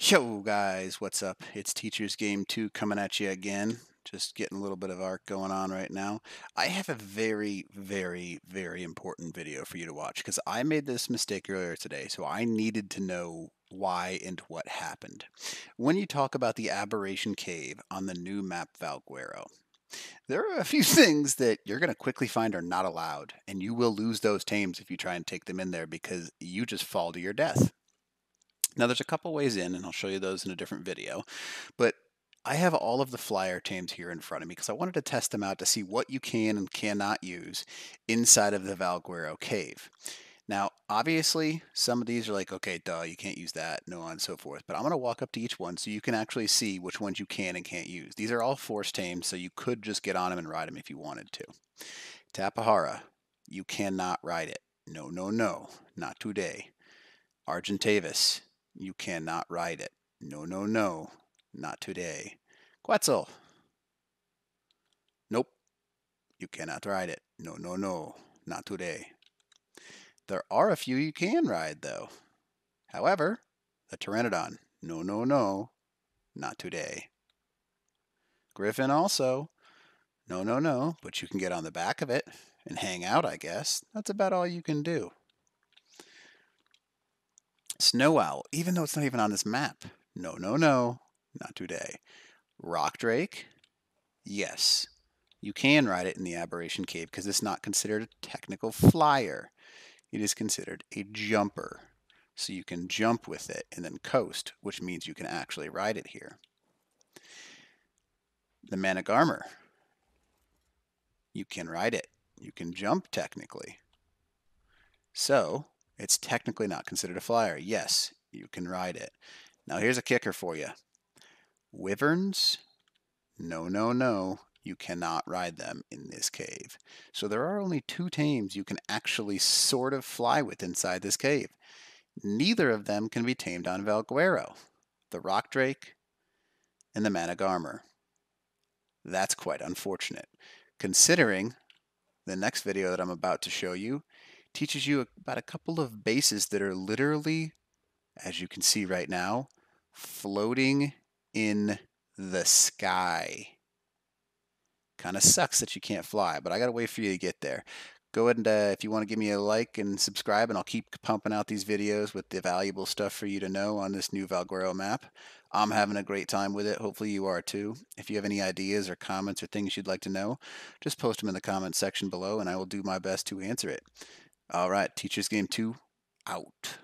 Yo guys, what's up? It's Teachers Game Too coming at you again. Just getting a little bit of Ark going on right now. I have a very, very, very important video for you to watch because I made this mistake earlier today, so I needed to know why and what happened. When you talk about the Aberration Cave on the new map Valguero, there are a few things that you're going to quickly find are not allowed, and you will lose those tames if you try and take them in there because you just fall to your death. Now there's a couple ways in, and I'll show you those in a different video, but I have all of the flyer tames here in front of me because I wanted to test them out to see what you can and cannot use inside of the Valguero cave. Now, obviously, some of these are like, okay, duh, you can't use that, no on and so forth. But I'm going to walk up to each one so you can actually see which ones you can and can't use. These are all force tames, so you could just get on them and ride them if you wanted to. Tapejara, you cannot ride it. No, no, no, not today. Argentavis, you cannot ride it. No, no, no, not today. Quetzal. Nope, you cannot ride it. No, no, no, not today. There are a few you can ride, though. However, the Pteranodon. No, no, no, not today. Griffin also. No, no, no, but you can get on the back of it and hang out, I guess. That's about all you can do. Snow Owl, even though it's not even on this map. No, no, no, not today. Rock Drake, yes. You can ride it in the Aberration Cave because it's not considered a technical flyer. It is considered a jumper. So you can jump with it and then coast, which means you can actually ride it here. The Managarmr. you can ride it. You can jump technically. So it's technically not considered a flyer. Yes, you can ride it. Now here's a kicker for you. Wyverns, no, no, no, you cannot ride them in this cave. So there are only two tames you can actually sort of fly with inside this cave. Neither of them can be tamed on Valguero, the Rock Drake and the Managarmr. That's quite unfortunate, considering the next video that I'm about to show you teaches you about a couple of bases that are literally, as you can see right now, floating in the sky. Kind of sucks that you can't fly, but I got to wait for you to get there. Go ahead and, uh, if you want to give me a like and subscribe, and I'll keep pumping out these videos with the valuable stuff for you to know on this new Valguero map. I'm having a great time with it. Hopefully you are too. If you have any ideas or comments or things you'd like to know, just post them in the comments section below, and I will do my best to answer it. All right, Teachers Game Too out.